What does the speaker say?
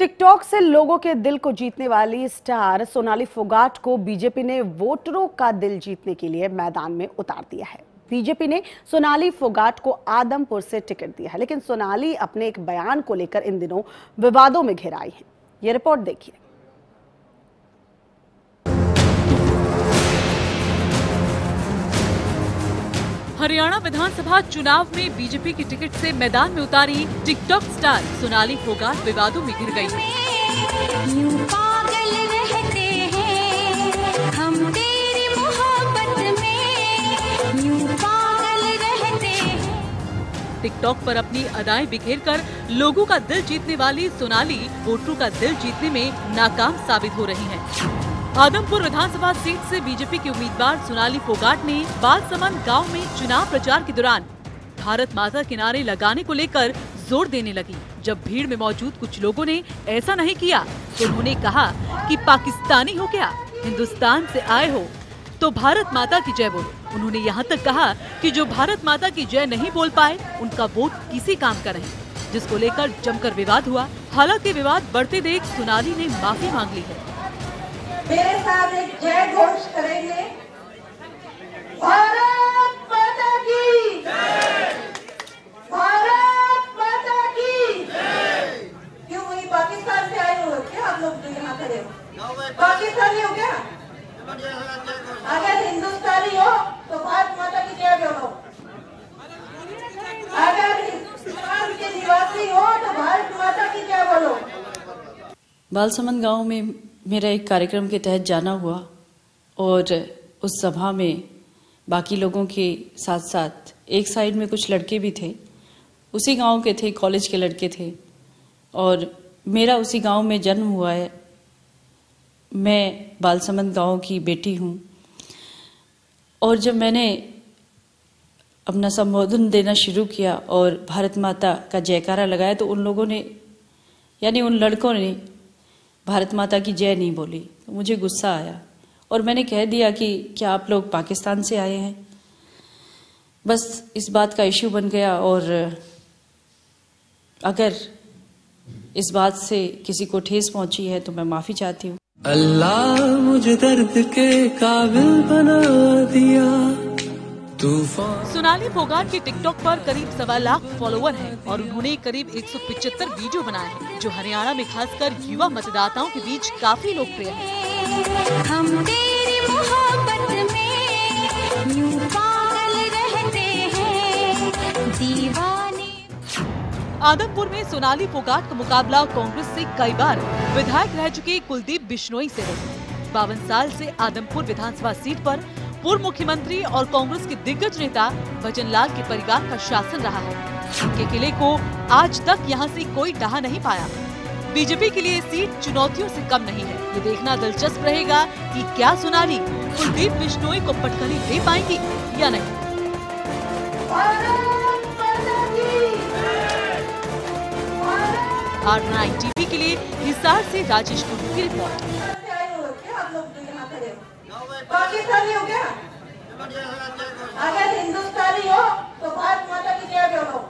TikTok से लोगों के दिल को जीतने वाली स्टार सोनाली फोगाट को बीजेपी ने वोटरों का दिल जीतने के लिए मैदान में उतार दिया है। बीजेपी ने सोनाली फोगाट को आदमपुर से टिकट दिया है, लेकिन सोनाली अपने एक बयान को लेकर इन दिनों विवादों में घिराई है। ये रिपोर्ट देखिए। हरियाणा विधानसभा चुनाव में बीजेपी की टिकट से मैदान में उतारी टिकटॉक स्टार। सोनाली फोगाट विवादों में घिर गई। टिकटॉक पर अपनी अदाएँ बिखेर कर लोगों का दिल जीतने वाली सोनाली वोटरों का दिल जीतने में नाकाम साबित हो रही हैं। आदमपुर विधानसभा सीट से बीजेपी के उम्मीदवार सोनाली फोगाट ने बालसमंद गाँव में चुनाव प्रचार के दौरान भारत माता के नारे लगाने को लेकर ज़ोर देने लगी। जब भीड़ में मौजूद कुछ लोगों ने ऐसा नहीं किया तो उन्होंने कहा कि पाकिस्तानी हो क्या हिंदुस्तान से आए हो तो भारत माता की जय बोलो। उन्होंने यहाँ तक कहा कि जो भारत माता की जय नहीं बोल पाए, उनका वोट किसी काम का नहीं। जिसको लेकर जमकर विवाद हुआ, हालाँकि विवाद बढ़ते देख सोनाली ने माफ़ी मांग ली है। मेरे साथ एक जय घोष करेंगे। भारत माता की। भारत माता की। क्यों वही पाकिस्तान से आए हो क्या आप लोग जो यहाँ खड़े हो? पाकिस्तानी हो क्या? अगर हिंदुस्तानी हो तो भारत माता की जय बोलो अगर हिंदुस्तान के निवासी हो तो भारत माता की जय बोलो। बालसमंद गाँव में मेरा एक कार्यक्रम के तहत जाना हुआ और उस सभा में बाकी लोगों के साथ साथ एक साइड में कुछ लड़के भी थे। उसी गाँव के थे, कॉलेज के लड़के थे। और मेरा उसी गाँव में जन्म हुआ है। मैं बालसमंद गाँव की बेटी हूँ। और जब मैंने अपना संबोधन देना शुरू किया और भारत माता का जयकारा लगाया तो उन लोगों ने, यानी उन लड़कों ने भारत माता की जय नहीं बोली। तो मुझे गुस्सा आया और मैंने कह दिया कि क्या आप लोग पाकिस्तान से आए हैं? बस इस बात का इश्यू बन गया और अगर इस बात से किसी को ठेस पहुँची है तो मैं माफ़ी चाहती हूँ। अल्लाह मुझे दर्द के काबिल बना दिया। सोनाली फोगाट के टिकटॉक पर करीब सवा लाख फॉलोअर हैं और उन्होंने करीब 175 वीडियो बनाए हैं जो हरियाणा में खासकर युवा मतदाताओं के बीच काफ़ी लोकप्रिय है। हम तेरी मोहब्बत में यूँ पागल रहते हैं दीवाने। आदमपुर में सोनाली फोगाट का मुकाबला कांग्रेस से कई बार विधायक रह चुके कुलदीप बिश्नोई से रही। बावन साल से आदमपुर विधानसभा सीट पर पूर्व मुख्यमंत्री और कांग्रेस के दिग्गज नेता भजनलाल के परिवार का शासन रहा है। उनके किले को आज तक यहाँ से कोई डहा नहीं पाया। बीजेपी के लिए सीट चुनौतियों से कम नहीं है। ये देखना दिलचस्प रहेगा कि क्या सोनाली कुलदीप बिश्नोई को पटखनी दे पाएँगी या नहीं। आर नाइन टीवी के लिए हिसार से राजेश कुंडू की रिपोर्ट। पाकिस्तानी हो क्या अगर हिंदुस्तानी हो तो भारत माता की जय बोलो।